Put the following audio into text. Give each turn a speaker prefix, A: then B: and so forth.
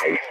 A: Yeah.